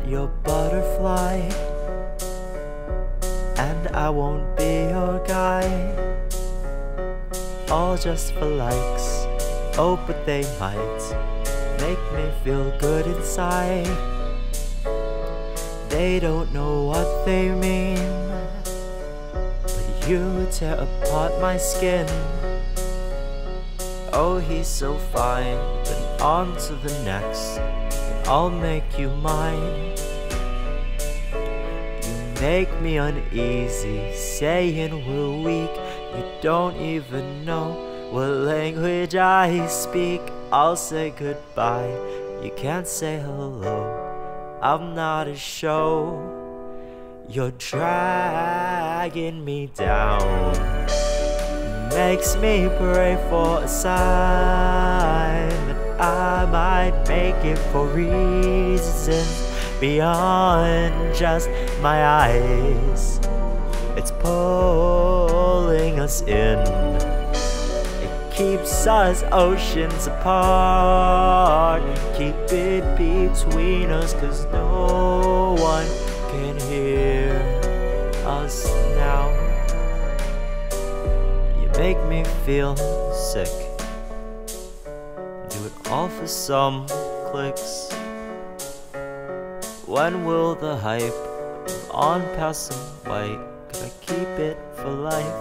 your butterfly, and I won't be your guy. All just for likes, oh, but they might make me feel good inside. They don't know what they mean, but you tear apart my skin. Oh, he's so fine, then on to the next, I'll make you mine. You make me uneasy, saying we're weak. You don't even know what language I speak. I'll say goodbye, you can't say hello. I'm not a show. You're dragging me down. Makes me pray for a sign I might make it for reasons beyond just my eyes. It's pulling us in. It keeps us oceans apart. Keep it between us, cause no one can hear us now. You make me feel sick. All for some clicks. When will the hype on passing white? Could I keep it for life?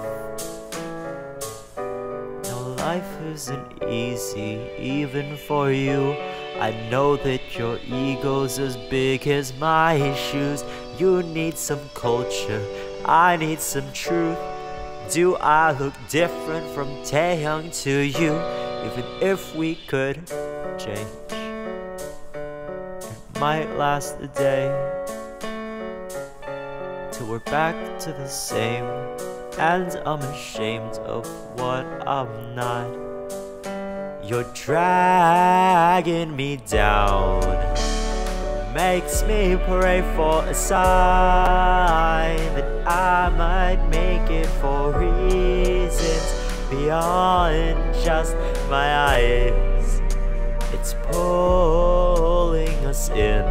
No, life isn't easy, even for you. I know that your ego's as big as my issues. You need some culture, I need some truth. Do I look different from Taeyong to you? Even if we could change, it might last a day till we're back to the same. And I'm ashamed of what I'm not. You're dragging me down. Makes me pray for a sign that I might make it for reasons beyond just my eyes. It's pulling us in,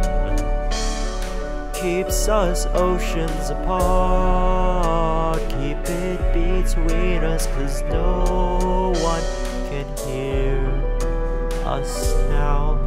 keeps us oceans apart. Keep it between us, cause no one can hear us now.